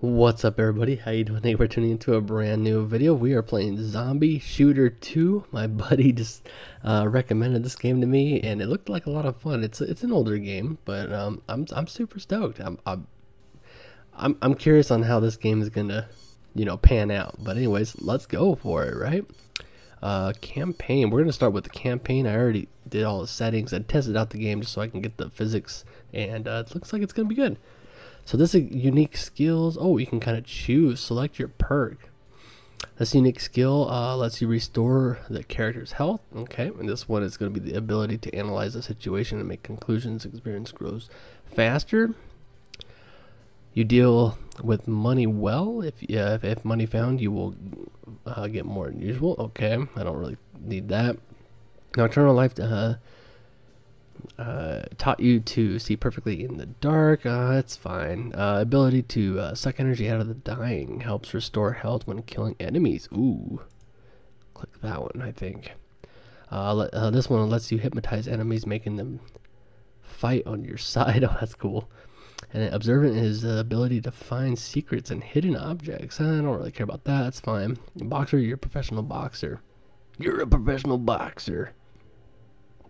What's up everybody, how you doing? You for tuning into a brand new video. We are playing Zombie Shooter 2. My buddy just uh, recommended this game to me and it looked like a lot of fun. It's it's an older game, but um, I'm, I'm super stoked. I'm, I'm, I'm, I'm curious on how this game is going to, you know, pan out. But anyways, let's go for it, right? Uh, campaign, we're going to start with the campaign. I already did all the settings. I tested out the game just so I can get the physics and uh, it looks like it's going to be good. So this is unique skills. Oh, you can kind of choose, select your perk. This unique skill uh, lets you restore the character's health. Okay, and this one is going to be the ability to analyze the situation and make conclusions. Experience grows faster. You deal with money well. If yeah, if, if money found, you will uh, get more than usual. Okay, I don't really need that. Now, Nocturnal life. Uh, uh, taught you to see perfectly in the dark. Uh, that's fine. Uh, ability to uh, suck energy out of the dying helps restore health when killing enemies. Ooh, click that one. I think. Uh, uh, this one lets you hypnotize enemies, making them fight on your side. Oh, that's cool. And observant is the ability to find secrets and hidden objects. I don't really care about that. That's fine. Boxer, you're a professional boxer. You're a professional boxer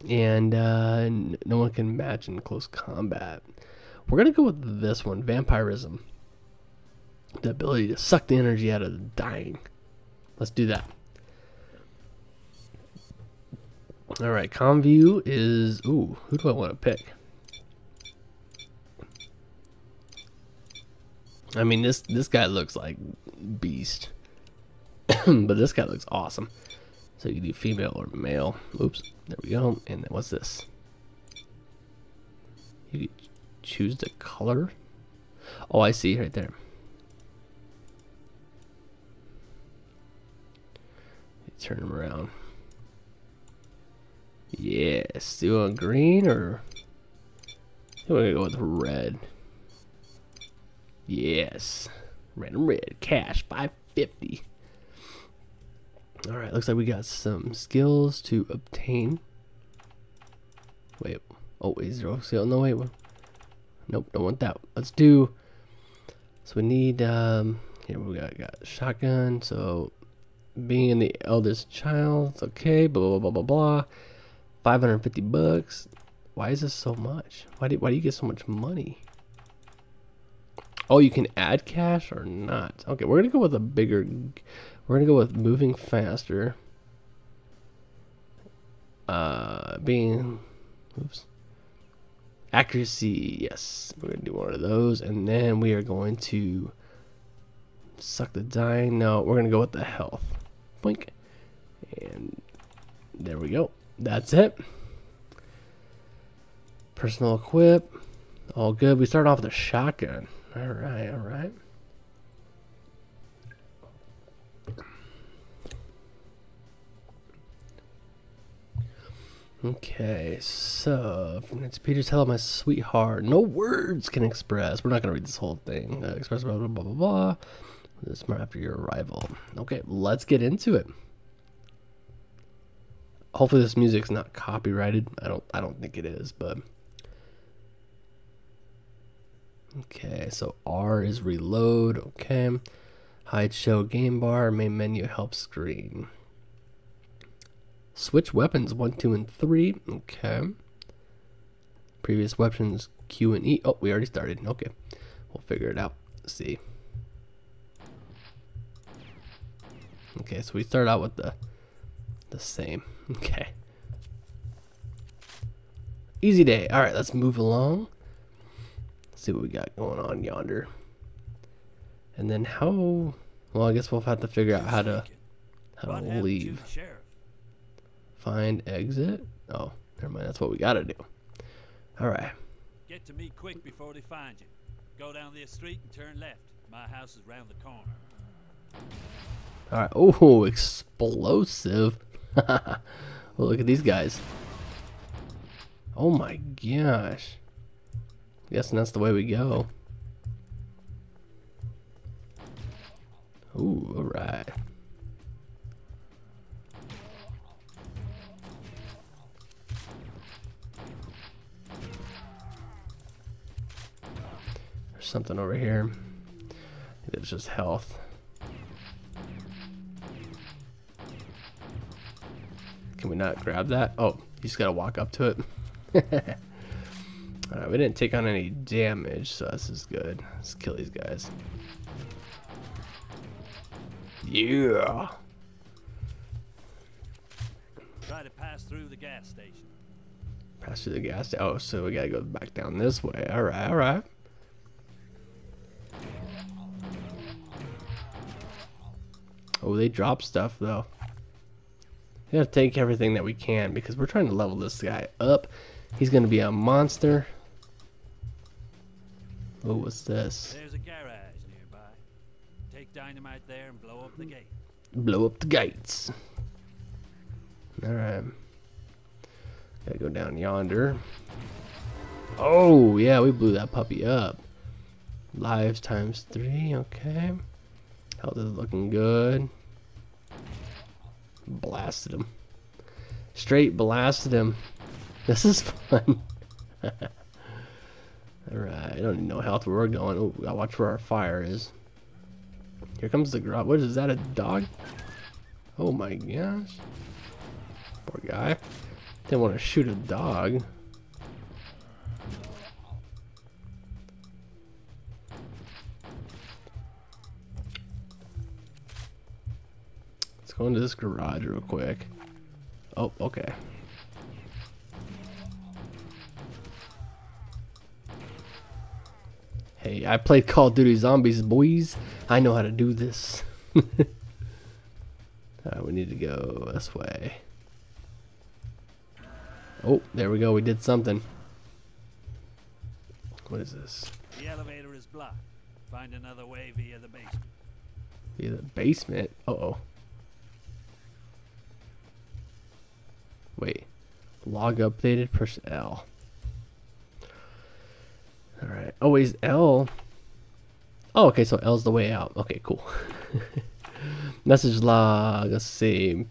and uh, no one can match in close combat. We're gonna go with this one, vampirism. The ability to suck the energy out of the dying. Let's do that. All right, Conview is ooh. Who do I want to pick? I mean this this guy looks like beast, but this guy looks awesome. So you do female or male. Oops, there we go. And then what's this? You choose the color. Oh, I see right there. Turn them around. Yes, do a green or I'm gonna go with red. Yes, and red. Cash 550. All right, looks like we got some skills to obtain. Wait, oh, wait, zero skill. No, wait, nope, don't want that. Let's do. So we need. Um, here we got got shotgun. So being the eldest child, okay. Blah blah blah blah blah. Five hundred fifty bucks. Why is this so much? Why do why do you get so much money? Oh, you can add cash or not. Okay, we're gonna go with a bigger we're going to go with moving faster. Uh, being, oops. Accuracy, yes. We're going to do one of those. And then we are going to suck the dying. No, we're going to go with the health. Blink. And there we go. That's it. Personal equip. All good. We start off with a shotgun. All right, all right. Okay, so from it's Peter's hello, my sweetheart. No words can express. We're not gonna read this whole thing. Uh, express blah blah blah blah blah. This more after your arrival. Okay, let's get into it. Hopefully, this music's not copyrighted. I don't. I don't think it is, but. Okay, so R is reload. Okay, hide show game bar. Main menu help screen. Switch weapons 1, 2, and 3. Okay. Previous weapons Q and E. Oh, we already started. Okay. We'll figure it out. Let's see. Okay, so we start out with the the same. Okay. Easy day. All right, let's move along. Let's see what we got going on yonder. And then how? Well, I guess we'll have to figure out how to how to leave. Find exit. Oh, never mind. That's what we gotta do. All right. Get to me quick before they find you. Go down this street and turn left. My house is round the corner. All right. Oh, explosive. well, look at these guys. Oh my gosh. Guessing that's the way we go. Ooh, all something over here. It's just health. Can we not grab that? Oh, you just gotta walk up to it. Alright, we didn't take on any damage, so this is good. Let's kill these guys. Yeah. Try to pass through the gas station. Pass through the gas. Oh, so we gotta go back down this way. Alright, alright. Oh, they drop stuff though. We gotta take everything that we can because we're trying to level this guy up. He's gonna be a monster. Oh, what's this? There's a garage nearby. Take dynamite there and blow up the gate. Blow up the gates. Alright. Gotta go down yonder. Oh, yeah, we blew that puppy up. Lives times three, okay. Health is looking good. Blasted him. Straight blasted him. This is fun. Alright, I don't even know how where we're going. Oh, gotta watch where our fire is. Here comes the garage. What is that, a dog? Oh my gosh. Poor guy. Didn't want to shoot a dog. Let's go into this garage real quick. Oh, okay. Hey, I played Call of Duty Zombies, boys. I know how to do this. Alright, we need to go this way. Oh, there we go. We did something. What is this? The elevator is blocked. Find another way via the basement. Via the basement? Uh oh. Wait. Log updated, press L. Alright. Oh, is L. Oh, okay, so L's the way out. Okay, cool. Message log. Let's see.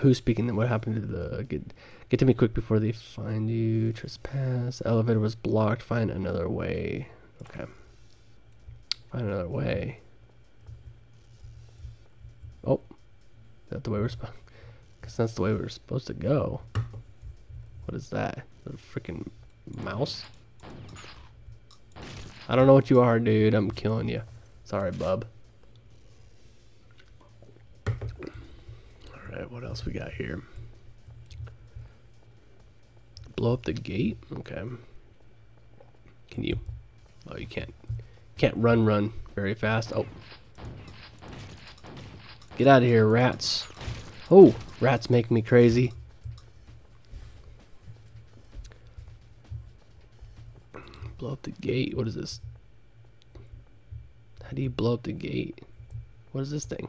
Who's speaking? What happened to the. Get, get to me quick before they find you. Trespass. Elevator was blocked. Find another way. Okay. Find another way. Oh. Is that the way we're supposed Because that's the way we're supposed to go. What is that? The freaking mouse? I don't know what you are, dude. I'm killing you. Sorry, bub. Alright, what else we got here? Blow up the gate? Okay. Can you? Oh, you can't. Can't run, run very fast. Oh. Get out of here, rats. Oh, rats make me crazy. Blow up the gate. What is this? How do you blow up the gate? What is this thing?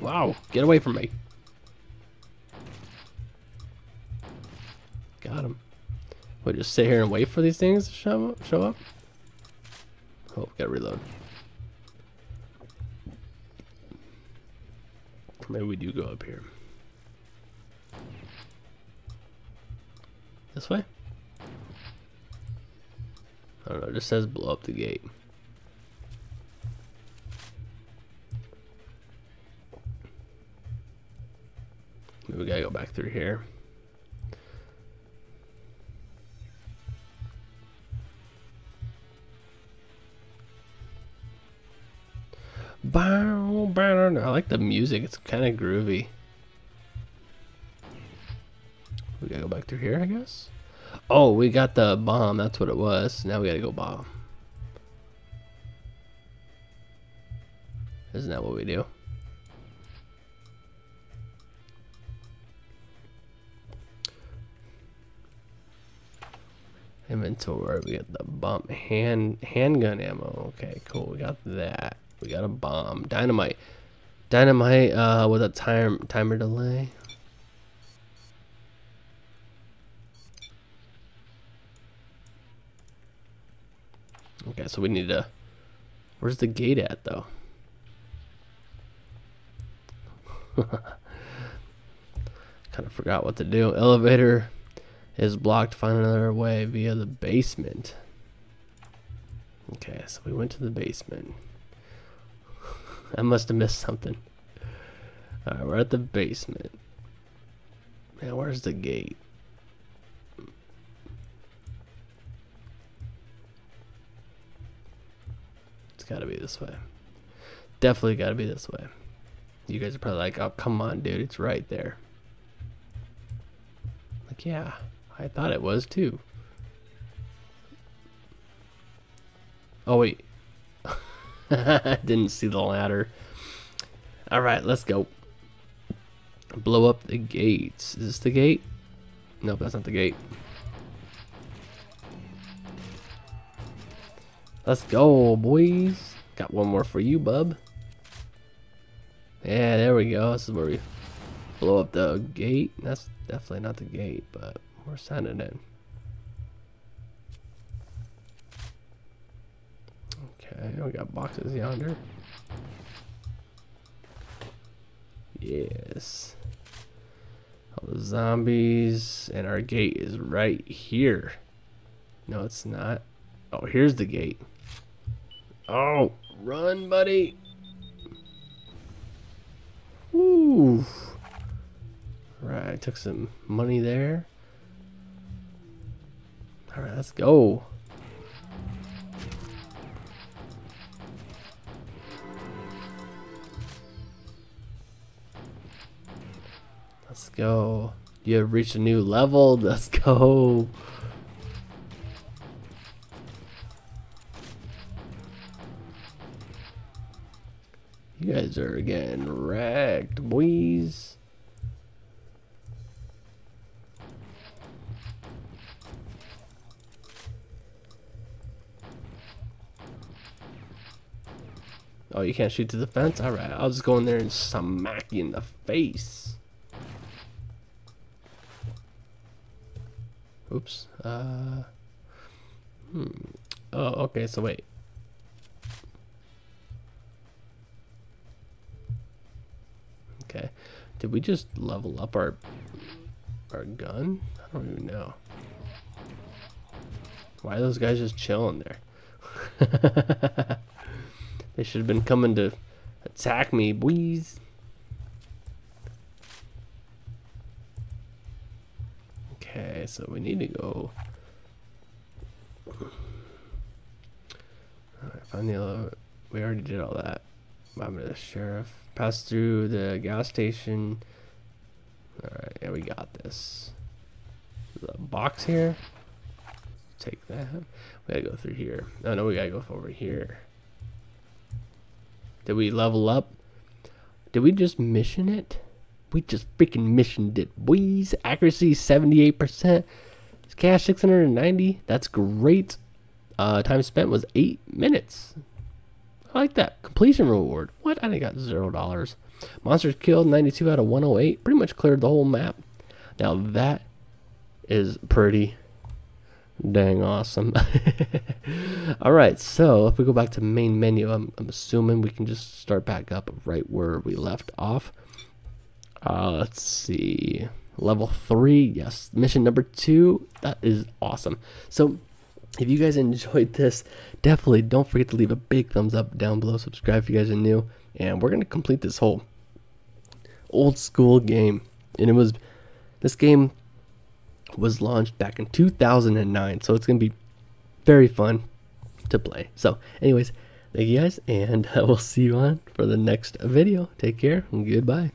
Wow, get away from me. Got him. We just sit here and wait for these things to show up? Show up? Oh, gotta reload. Maybe we do go up here. This way? I don't know, it just says blow up the gate. Maybe we gotta go back through here. Like the music. It's kind of groovy. We gotta go back through here, I guess. Oh, we got the bomb. That's what it was. Now we gotta go bomb. Isn't that what we do? Inventory. We got the bomb hand handgun ammo. Okay, cool. We got that. We got a bomb. Dynamite. Dynamite uh, with a time timer delay. Okay, so we need to. Where's the gate at, though? kind of forgot what to do. Elevator is blocked. Find another way via the basement. Okay, so we went to the basement. I must have missed something. Alright, we're at the basement. Man, where's the gate? It's gotta be this way. Definitely gotta be this way. You guys are probably like, oh, come on, dude, it's right there. Like, yeah, I thought it was too. Oh, wait. Didn't see the ladder. Alright, let's go. Blow up the gates. Is this the gate? Nope, that's not the gate. Let's go, boys. Got one more for you, bub. Yeah, there we go. This is where we blow up the gate. That's definitely not the gate, but we're sending it. Okay, we got boxes yonder. Yes. All the zombies, and our gate is right here. No, it's not. Oh, here's the gate. Oh, run, buddy. Woo. Right, took some money there. All right, let's go. Go. You have reached a new level. Let's go. You guys are getting wrecked, boys. Oh, you can't shoot to the fence? Alright, I'll just go in there and smack you in the face. Oops. Uh. Hmm. Oh, okay. So wait. Okay. Did we just level up our our gun? I don't even know. Why are those guys just chilling there? they should have been coming to attack me, boys. Okay, so we need to go. Alright, find the uh, elevator. We already did all that. I'm the sheriff. Pass through the gas station. Alright, and we got this. The box here. Take that. We gotta go through here. Oh no, we gotta go over here. Did we level up? Did we just mission it? We just freaking missioned it, boys. Accuracy 78%. Cash 690. That's great. Uh, time spent was 8 minutes. I like that. Completion reward. What? I got $0. Monsters killed 92 out of 108. Pretty much cleared the whole map. Now that is pretty dang awesome. Alright, so if we go back to main menu, I'm, I'm assuming we can just start back up right where we left off. Uh, let's see. Level three, yes. Mission number two, that is awesome. So, if you guys enjoyed this, definitely don't forget to leave a big thumbs up down below. Subscribe if you guys are new. And we're going to complete this whole old school game. And it was, this game was launched back in 2009. So it's going to be very fun to play. So, anyways, thank you guys. And we'll see you on for the next video. Take care and goodbye.